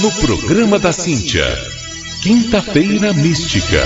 No programa da Cíntia, Quinta-feira Mística.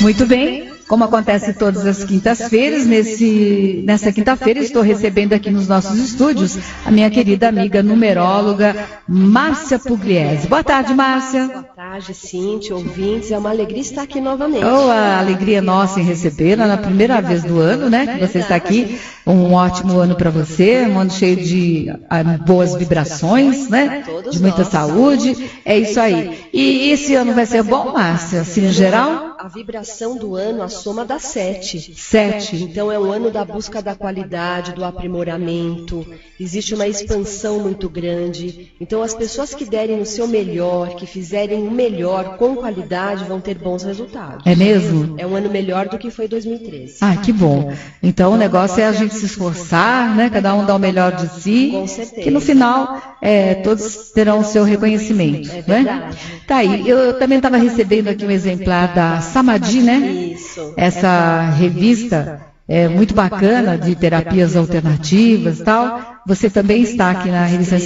Muito bem, como acontece todas as quintas-feiras, nesse, nessa quinta-feira estou recebendo aqui nos nossos estúdios a minha querida amiga numeróloga Márcia Pugliese. Boa tarde, Márcia. Boa tarde, Cintia, ouvintes. É uma alegria estar aqui novamente. Oh, a alegria nossa em recebê-la na primeira vez do ano, né? Que você está aqui. Um ótimo ano para você, um ano cheio de ah, boas vibrações, né? De muita saúde. É isso aí. E esse ano vai ser bom, Márcia? Assim, em geral? A vibração do ano, a soma dá sete. Sete. Então é um ano da busca da qualidade, do aprimoramento. Existe uma expansão muito grande. Então as pessoas que derem o seu melhor, que fizerem o melhor com qualidade, vão ter bons resultados. É mesmo? É um ano melhor do que foi 2013. Ah, que bom. Então o negócio é a gente se esforçar, né? Cada um dá o melhor de si. Com certeza. Que no final é, todos terão o seu reconhecimento, É né? Tá aí. Eu também estava recebendo aqui um exemplar da Samadhi, né? Isso. Essa revista é muito bacana de terapias alternativas e tal. Você também está aqui na revista,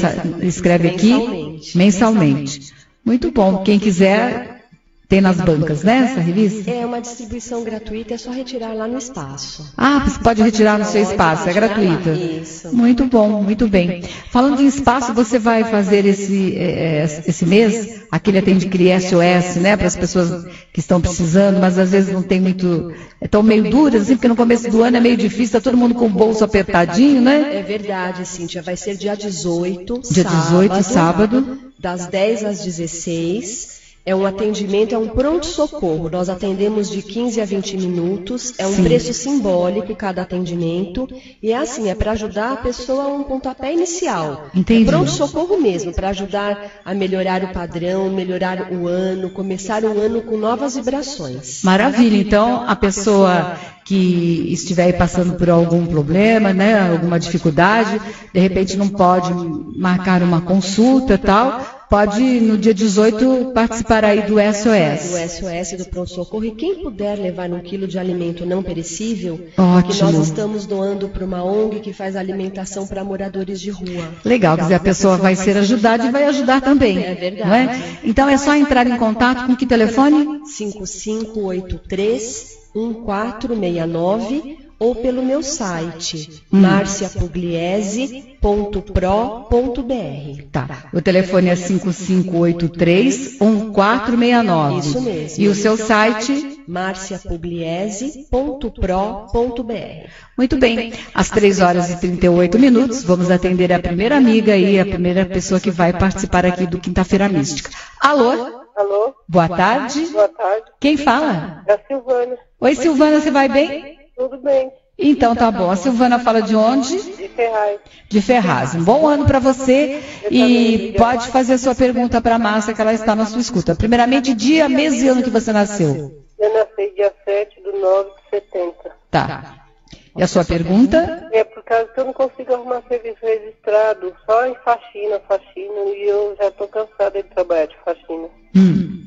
escreve aqui mensalmente. Muito bom. Quem quiser tem nas bancas, né? Essa revista? É uma distribuição gratuita, é só retirar lá no espaço. Ah, você pode retirar no seu espaço, é gratuita. Isso. Muito bom, muito bem. Falando em espaço, você vai fazer esse, eh, eh, esse mês aquele atende SOS, né, para as pessoas que estão precisando, mas às vezes não tem muito, estão meio duras, assim, porque no começo do ano é meio difícil, está todo mundo com o bolso apertadinho, né? É verdade, Cíntia. Vai ser dia 18, Dia 18, sábado. das 10 às 16. É um atendimento, é um pronto-socorro. Nós atendemos de 15 a 20 minutos. É um Sim. preço simbólico cada atendimento. E é assim, é para ajudar a pessoa a um pontapé inicial. Entendi. É pronto-socorro mesmo, para ajudar a melhorar o padrão, melhorar o ano, começar o ano com novas vibrações. Maravilha. Então, a pessoa que estiver passando por algum problema, né, alguma dificuldade, de repente não pode marcar uma consulta e tal, pode no dia 18 participar aí do do SOS. SOS do Pronto Socorro e quem puder levar um quilo de alimento não perecível, que Ótimo. nós estamos doando para uma ONG que faz alimentação para moradores de rua. Legal, quer dizer, a pessoa vai ser ajudada e vai ajudar também. É verdade. não é? Então é só entrar em contato com que telefone? 5583 1469 ou pelo meu site Hum. marciapugliese.pro.br. Tá. O telefone é 5583-1469. Isso mesmo. E o seu site? marciapugliese.pro.br. Muito bem. Às 3 horas e 38 minutos, vamos atender a primeira amiga e a primeira pessoa que vai participar aqui do Quinta-feira Mística. Alô? Alô? Boa tarde. Boa tarde. Quem fala? É a Silvana. Oi, Silvana, você vai bem? Tudo bem? Então tá bom. A Silvana fala de onde? De Ferraz. De Ferraz. Um bom ano para você e pode fazer sua pergunta para a Márcia que ela está na sua escuta. Primeiramente, dia, mês e ano que você nasceu. Eu nasci dia 7 do 9 de 70. Tá. E a sua pergunta? É por causa que eu não consigo arrumar serviço registrado, só em faxina, faxina, e eu já estou cansada de trabalhar de faxina. Hum.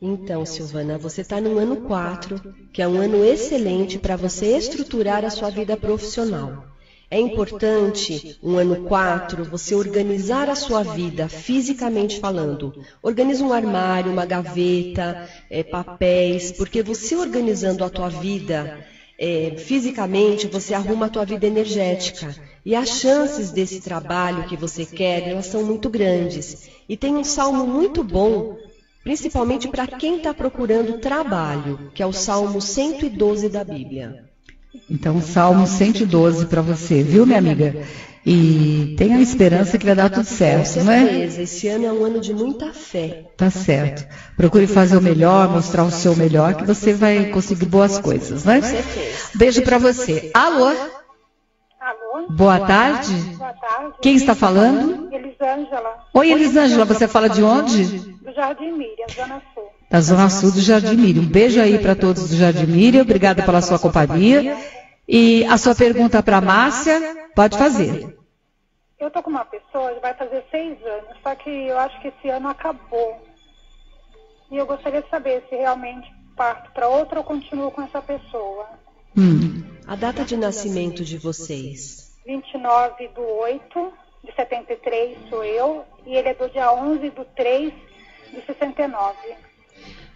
Então, Silvana, você está no ano 4, que é um ano excelente para você estruturar a sua vida profissional. É importante, um ano 4, você organizar a sua vida, fisicamente falando. Organiza um armário, uma gaveta, eh, papéis, porque você organizando a tua vida eh, fisicamente, você arruma a tua vida energética. E as chances desse trabalho que você quer, elas são muito grandes. E tem um salmo muito bom principalmente para quem está procurando trabalho, que é o Salmo 112 da Bíblia. Então, Salmo 112 para você, viu, minha amiga? E tenha a esperança que vai dar tudo certo, não é? esse ano é um ano de muita fé. Tá certo. Procure fazer o melhor, mostrar o seu melhor, que você vai conseguir boas coisas, né? Beijo para você. Alô? Alô? Boa tarde. Boa tarde. Quem está falando? Elisângela, Oi, Elisângela, você fala de onde? do Jardim Miriam, Zona Sul. Da Zona Sul do Jardim Miriam. Um beijo aí para todos do Jardim Miriam. Obrigada pela sua companhia. E a sua pergunta para a Márcia, pode fazer. Eu tô com uma pessoa, vai fazer seis anos, só que eu acho que esse ano acabou. E eu gostaria de saber se realmente parto para outra ou continuo com essa pessoa. Hum. A data de nascimento de vocês? 29 do 8 de 73 sou eu e ele é do dia 11 do 3 de 69.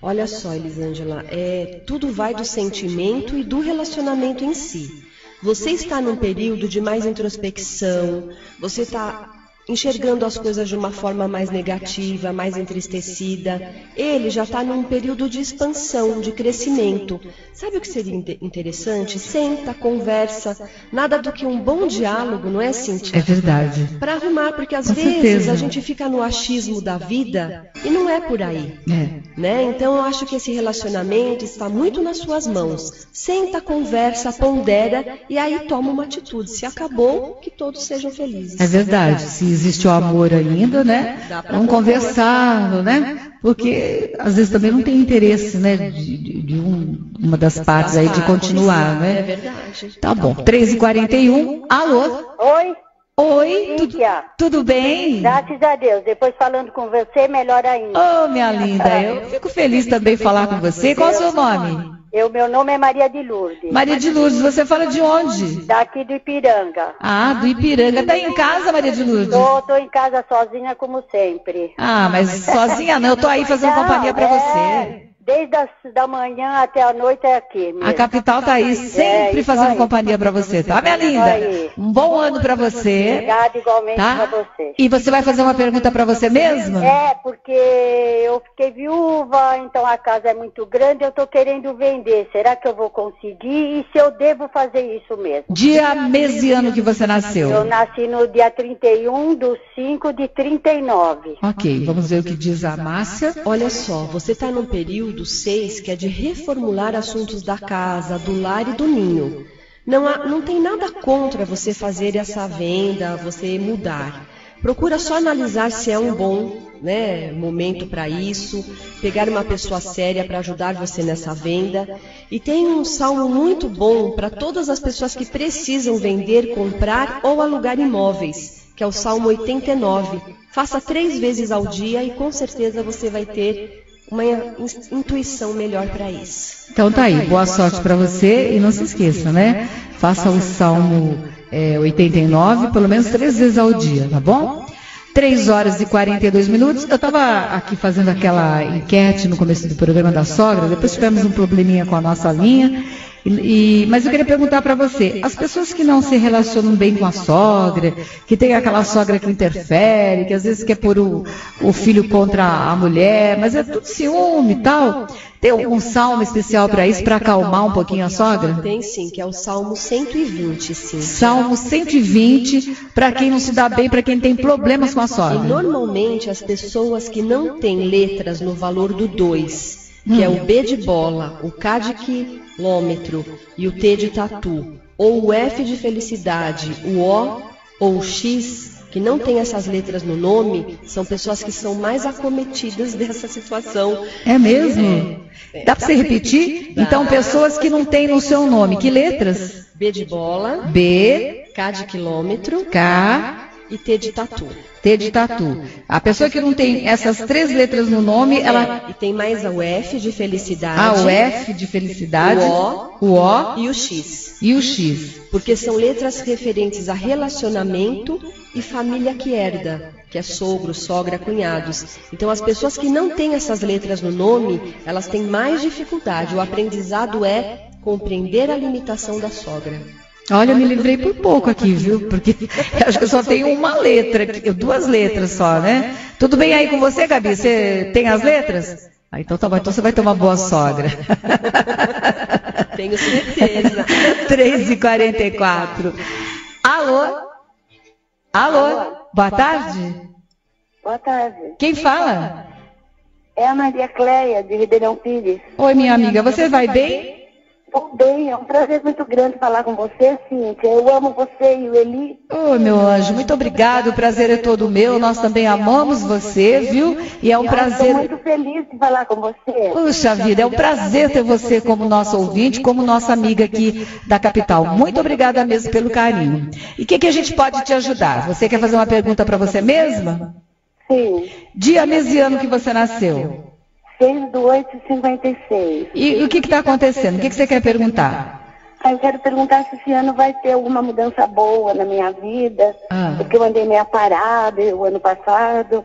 Olha só, Elisângela, é, tudo vai do sentimento e do relacionamento em si. Você está num período de mais introspecção, você está enxergando as coisas de uma forma mais negativa, mais entristecida. Ele já está num período de expansão, de crescimento. Sabe o que seria interessante? Senta, conversa. Nada do que um bom diálogo, não é, Cíntia? É verdade. Para arrumar, porque às Com vezes certeza. a gente fica no achismo da vida e não é por aí. É. Né? Então eu acho que esse relacionamento está muito nas suas mãos. Senta, conversa, pondera e aí toma uma atitude. Se acabou, que todos sejam felizes. É verdade. Se existe o amor ainda, né? Vamos conversar, né? Porque às vezes também não tem interesse, né? De, de- de um- uma das partes aí de continuar, É né? verdade. Tá bom. 3h41. Alô? Oi, Oi, tudo, Cíntia. tudo bem? Graças a Deus. Depois falando com você, melhor ainda. Ô, minha linda, eu fico feliz também de falar com você. Qual é o seu nome? Eu, meu nome é Maria de Lourdes, Maria de Lourdes, você fala de onde? daqui do Ipiranga. Ah, do Ipiranga. Tá em casa, Maria de Lourdes? Tô, tô em casa sozinha como sempre. Ah, mas sozinha não, eu tô aí fazendo Não, companhia pra é, você. Desde as, da manhã até a noite é aqui mesmo. A capital tá aí sempre isso fazendo aí. companhia pra você, tá, minha linda? aí. Um bom ano pra você, Obrigada igualmente tá? pra você. E você vai fazer uma pergunta pra você mesma? É, porque eu fiquei viúva, então a casa é muito grande, eu tô querendo vender. Será que eu vou conseguir? E se eu devo fazer isso mesmo? Dia, mês e ano que você Eu nasceu. nasci no dia 31 do 5 de 39. Ok, vamos ver o que diz a Márcia. Olha só, você está num período 6 que é de reformular assuntos da casa, do lar e do ninho. Não, há, não tem nada contra você fazer essa venda, você mudar. Procura só analisar se é um bom né, momento para isso, pegar uma pessoa séria para ajudar você nessa venda. E tem um salmo muito bom para todas as pessoas que precisam vender, comprar ou alugar imóveis, que é o Salmo 89. Faça três vezes ao dia e com certeza você vai ter uma in- intuição melhor para isso. Então tá aí, boa sorte pra você e não se esqueça, né? Faça o Salmo é, 89 pelo menos três vezes ao dia, tá bom? 3 horas e 42 minutos. Eu estava aqui fazendo aquela enquete no começo do programa da sogra, depois tivemos um probleminha com a nossa linha. E- e- mas eu queria perguntar para você, as pessoas que não se relacionam bem com a sogra, que tem aquela sogra que interfere, que às vezes quer pôr o, o filho contra a mulher, mas é tudo ciúme e tal, tem algum salmo especial para isso, para acalmar um pouquinho a sogra? Tem sim, que é o Salmo 120, sim. Salmo 120, para quem não se dá bem, para quem tem problemas com a E sogra. normalmente as pessoas que não têm letras no valor do 2, que é o B de bola, o K de quilômetro e o T de tatu, ou o F de felicidade, o O ou o X, que não tem essas letras no nome, são pessoas que são mais acometidas dessa situação. É mesmo? Dá para você repetir? Então, pessoas que não têm no seu nome, que letras? B de bola, B, K de quilômetro K, e T de tatu. T de tatu. A pessoa que não tem essas três letras no nome, ela. E tem mais o F de felicidade. O F de felicidade, O o O e o X. e o X. Porque são letras referentes a relacionamento e família que herda, que é sogro, sogra, cunhados. Então as pessoas que não têm essas letras no nome, elas têm mais dificuldade. O aprendizado é compreender a limitação da sogra. Olha, eu me livrei por pouco aqui, viu? Porque eu acho que eu só tenho uma letra, aqui, duas letras só, né? Tudo bem aí com você, Gabi? Você tem as letras? Ah, então tá bom, então você vai ter uma boa sogra. Tenho certeza. 3 e 44 Alô? Alô? Boa tarde? Boa tarde. Quem fala? É a Maria Cleia, de Ribeirão Pires. Oi, minha amiga, você vai bem? Tudo bem, é um prazer muito grande falar com você, Cíntia. Eu amo você e o Eli. Ô, meu anjo, muito obrigado, o prazer é todo meu, nós também amamos você, viu? E é um Estou prazer... muito feliz de falar com você. Puxa vida, é um prazer ter você como nosso ouvinte, como nossa amiga aqui da capital. Muito obrigada mesmo pelo carinho. E o que, que a gente pode te ajudar? Você quer fazer uma pergunta para você mesma? Sim, Dia, mês e ano que você nasceu. 6 do 8 56. E o que está acontecendo? O que, que você quer perguntar? Aí eu quero perguntar se esse ano vai ter alguma mudança boa na minha vida, Ah. porque eu andei meio parada o ano passado.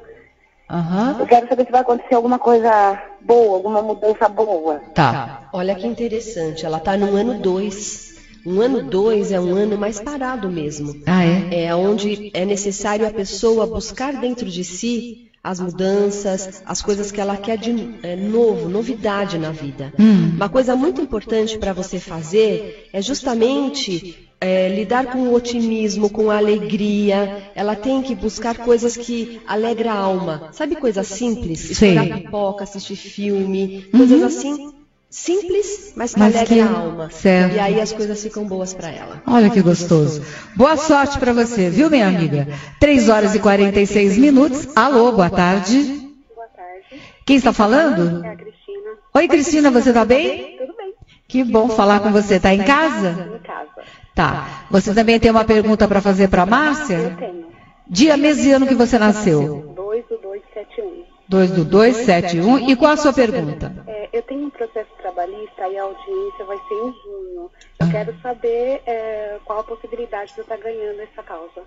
Aham. Eu quero saber se vai acontecer alguma coisa boa, alguma mudança boa. Tá. Olha que interessante, ela está no ano 2. Um ano 2 é um ano mais parado mesmo. Ah, é? É onde é necessário a pessoa buscar dentro de si as mudanças, as coisas que ela quer de é, novo, novidade na vida. Hum. Uma coisa muito importante para você fazer é justamente é, lidar com o otimismo, com a alegria. Ela tem que buscar coisas que alegram a alma. Sabe coisas simples? Estourar pipoca, assistir filme, coisas assim simples, mas que Mas alegram que- a alma. certo. E aí as coisas ficam boas para ela. Olha que gostoso. Boa sorte pra você, viu, minha amiga? 3 horas e 46 minutos. Alô, boa tarde. Boa tarde, Quem está falando? é a Cristina. Oi, Cristina, você tá bem? Tudo bem? Que bom falar com você. Tá em casa? Em casa. Tá. Você também tem uma pergunta para fazer para Márcia? Tenho. Dia, mês e ano que você nasceu? 2 do 271. 2 do 271. E qual a sua pergunta? Eu tenho um processo trabalhista e a audiência vai ser em junho. Eu quero saber é, qual a possibilidade de eu estar ganhando essa causa.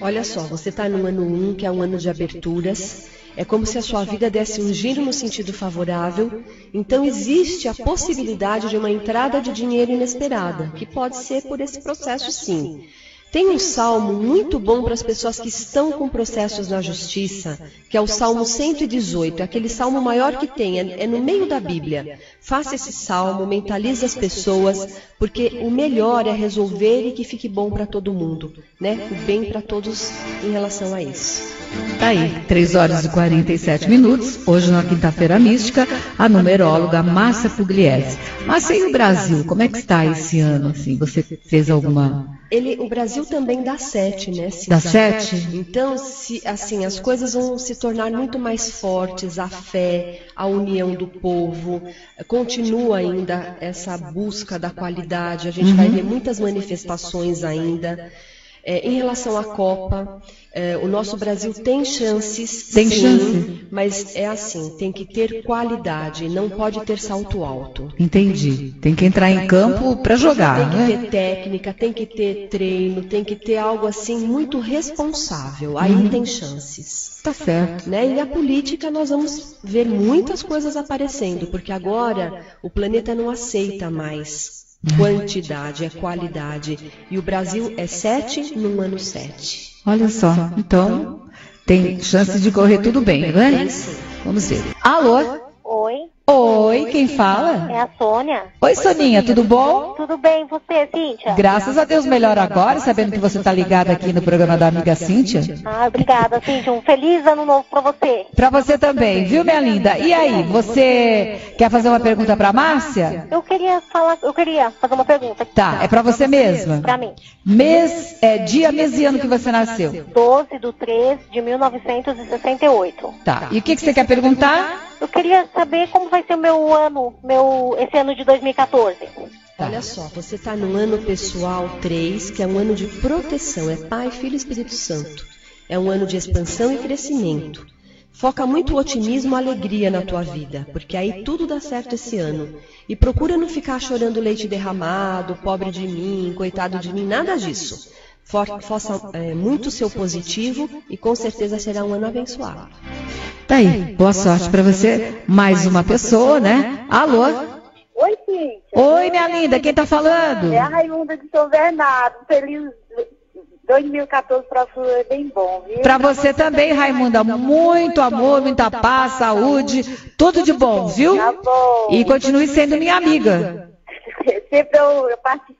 Olha só, você está no ano 1, que é um ano de aberturas. É como se a sua vida desse um giro no sentido favorável. Então existe a possibilidade de uma entrada de dinheiro inesperada, que pode ser por esse processo sim. Tem um salmo muito bom para as pessoas que estão com processos na justiça, que é o Salmo 118, é aquele salmo maior que tem, é, é no meio da Bíblia. Faça esse salmo, mentalize as pessoas, porque o melhor é resolver e que fique bom para todo mundo, né? O bem para todos em relação a isso. Tá aí, 3 horas e 47 minutos. Hoje, na quinta-feira mística, a numeróloga Márcia Pugliese. Márcia, e o Brasil? Como é que está esse ano? Assim, você fez alguma. Ele, o Brasil também dá sete, né? Dá sete? Então, se, assim, as coisas vão se tornar muito mais fortes, a fé, a união do povo, continua ainda essa busca da qualidade, a gente vai ver muitas manifestações ainda. É, em relação à Copa, é, o nosso Brasil tem chances, Tem sim, chance? mas é assim, tem que ter qualidade, não pode ter salto alto. Entendi. Tem que entrar em campo para jogar, Tem que né? ter técnica, tem que ter treino, tem que ter algo assim muito responsável. Aí Uhum. tem chances. Tá certo. Né? E a política nós vamos ver muitas coisas aparecendo, porque agora o planeta não aceita mais quantidade, é qualidade. E o Brasil é sete num ano sete. Olha só. Então, tem chance de correr tudo bem, né? Vamos ver. Alô? Oi, Oi, quem fala? é a Sônia. Oi, Soninha, tudo bom? Tudo bem, você, Cíntia? Graças a Deus melhor agora, sabendo que você está ligada aqui no programa da amiga Cíntia. Ah, obrigada, Cíntia. Um feliz ano novo pra você. Pra você também, viu, minha linda? E aí, você quer fazer uma pergunta pra Márcia? Eu queria falar, eu queria fazer uma pergunta. Tá, é pra você mesma. Pra mim. Mês, é, dia, mês e ano que você nasceu. 12 do 3 de 1968. Tá, e o que, que você quer perguntar? Eu queria saber como vai ser o meu ano, meu, esse ano de 2014. Tá. Olha só, você está no ano pessoal 3, que é um ano de proteção, é Pai, Filho e Espírito Santo. É um ano de expansão e crescimento. Foca muito o otimismo e alegria na tua vida, porque aí tudo dá certo esse ano. E procura não ficar chorando leite derramado, pobre de mim, coitado de mim, nada disso. For- Faça é, muito o seu positivo e com certeza será um ano abençoado. Tá aí, boa sorte pra você. Mais uma pessoa, né? Alô? Oi, Cíntia. Oi, minha linda, quem tá falando? É a Raimunda de São Bernardo. Feliz 2014 pra você é bem bom, viu? Pra você também, Raimunda, muito amor, muita paz, saúde, tudo de bom, viu? Tá bom. E continue sendo minha amiga. Sempre eu, eu participo.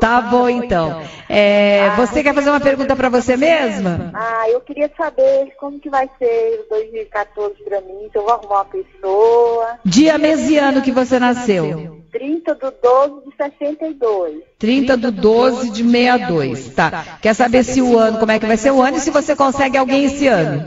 Tá bom, então. É, você quer fazer uma pergunta pra você mesma? Ah, eu queria saber como que vai ser o 2014 pra mim, se eu vou arrumar uma pessoa. Dia, mês e ano que você nasceu. 30 do 12 de 62. 30 do 12 de 62, tá. Quer saber se o ano, como é que vai ser o ano e se você consegue alguém esse ano?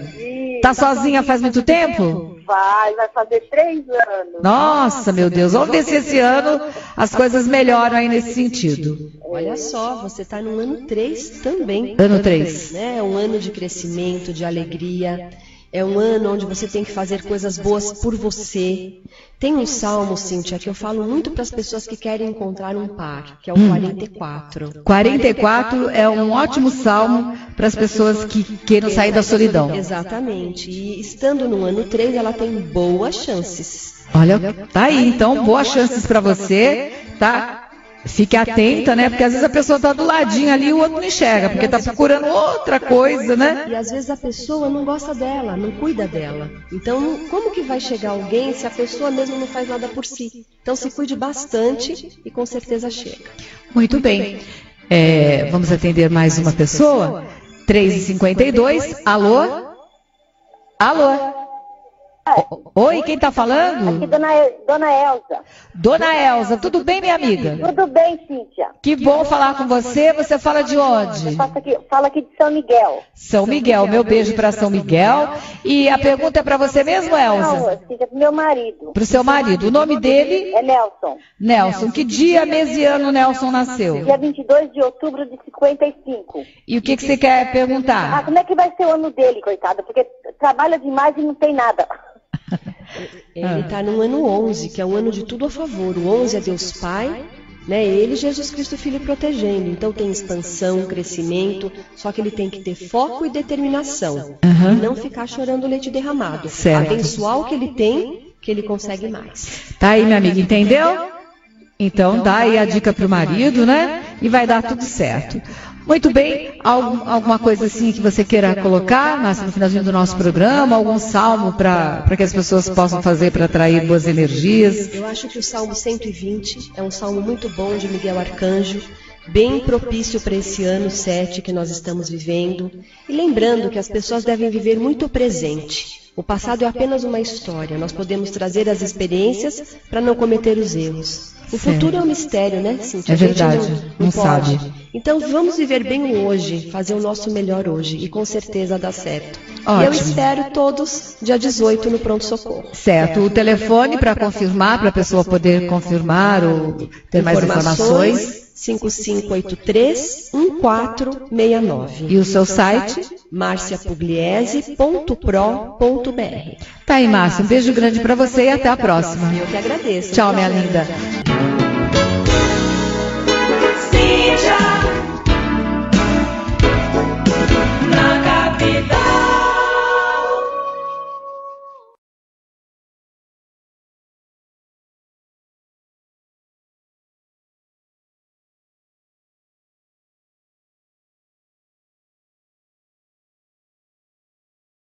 Tá sozinha faz muito tempo? Vai, vai fazer três anos. Nossa, meu Deus, vamos ver se esse ano as coisas melhoram aí nesse sentido. Olha só, você está no ano 3 também. Ano 3. né? É um ano de crescimento, de alegria. É um ano onde você tem que fazer coisas boas por você. Tem um salmo, Cíntia, que eu falo muito para as pessoas que querem encontrar um par, que é o 44. 44 é um ótimo salmo para as pessoas que queiram sair da solidão. Exatamente. E estando no ano 3, ela tem boas chances. Olha, tá aí, então, boas chances para você, tá? Fique atenta, né? Porque às vezes a pessoa está do ladinho ali e o outro não enxerga, porque está procurando outra coisa, né? E às vezes a pessoa não gosta dela, não cuida dela. Então, como que vai chegar alguém se a pessoa mesmo não faz nada por si? Então, se cuide bastante e com certeza chega. Muito bem. É, vamos atender mais uma pessoa? 3h52. Alô? Alô? Oi, quem está falando? Aqui, dona, dona Elza. Dona Elza, tudo bem, minha amiga? Tudo bem, Cíntia? Que bom falar com você. Você fala de onde? Eu aqui, falo aqui de São Miguel. São Miguel, meu beijo para São Miguel. E a pergunta é para você mesmo, Elza? Não, Cíntia, para meu marido. Para o seu marido. O nome dele? É Nelson. Nelson. Que dia, mês e ano Nelson nasceu? Dia 22 de outubro de 55. E o que, que você quer perguntar? Ah, como é que vai ser o ano dele, coitado? Porque trabalha demais e não tem nada. Ele está no ano 11, que é um ano de tudo a favor. O 11 é Deus Pai, né? Ele, Jesus Cristo Filho, protegendo. Então tem expansão, crescimento, só que ele tem que ter foco e determinação. Uhum. E não ficar chorando leite derramado. Certo. Abençoar o que ele tem, que ele consegue mais. Tá aí, minha amiga, entendeu? Então dá aí a dica para o marido, né? E vai dar tudo certo. Muito bem, algum, alguma coisa assim que você queira colocar no finalzinho do nosso programa, algum salmo para que as pessoas possam fazer para atrair boas energias? Eu acho que o Salmo 120 é um salmo muito bom de Miguel Arcanjo, bem propício para esse ano 7 que nós estamos vivendo. E lembrando que as pessoas devem viver muito presente. O passado é apenas uma história, nós podemos trazer as experiências para não cometer os erros. O futuro é um mistério, né, Cintia? É verdade, não, não, sabe. pode. Então vamos viver bem o hoje, fazer o nosso melhor hoje e com certeza dá certo. Ótimo. E eu espero todos dia 18 no Pronto Socorro. Certo, o telefone para confirmar, para a pessoa poder confirmar ou ter mais informações. 5583-1469. E o seu site? marciapugliese.pro.br. Tá aí, Márcia. Um beijo grande para você e até a próxima. Eu que agradeço. Tchau, minha linda.